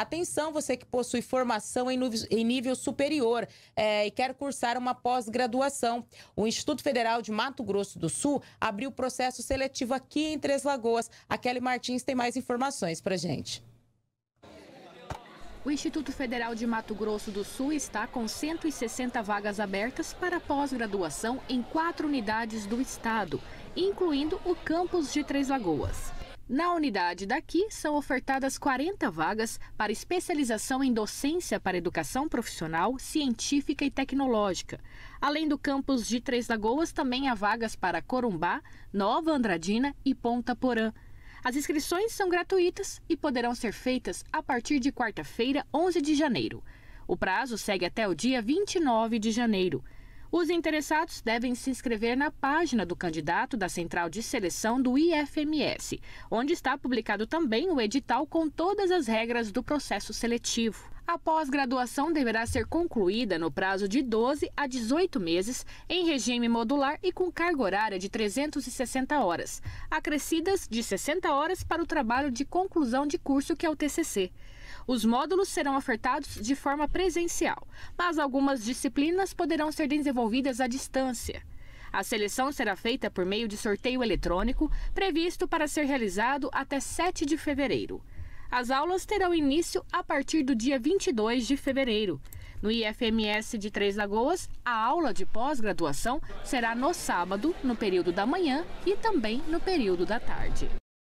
Atenção, você que possui formação em, em nível superior é, e quer cursar uma pós-graduação. O Instituto Federal de Mato Grosso do Sul abriu processo seletivo aqui em Três Lagoas. A Kelly Martins tem mais informações para gente. O Instituto Federal de Mato Grosso do Sul está com 160 vagas abertas para pós-graduação em quatro unidades do estado, incluindo o campus de Três Lagoas. Na unidade daqui, são ofertadas 40 vagas para especialização em docência para educação profissional, científica e tecnológica. Além do campus de Três Lagoas, também há vagas para Corumbá, Nova Andradina e Ponta Porã. As inscrições são gratuitas e poderão ser feitas a partir de quarta-feira, 11 de janeiro. O prazo segue até o dia 29 de janeiro. Os interessados devem se inscrever na página do candidato da Central de Seleção do IFMS, onde está publicado também o edital com todas as regras do processo seletivo. A pós-graduação deverá ser concluída no prazo de 12 a 18 meses, em regime modular e com carga horária de 360 horas, acrescidas de 60 horas para o trabalho de conclusão de curso, que é o TCC. Os módulos serão ofertados de forma presencial, mas algumas disciplinas poderão ser desenvolvidas à distância. A seleção será feita por meio de sorteio eletrônico, previsto para ser realizado até 7 de fevereiro. As aulas terão início a partir do dia 22 de fevereiro. No IFMS de Três Lagoas, a aula de pós-graduação será no sábado, no período da manhã e também no período da tarde.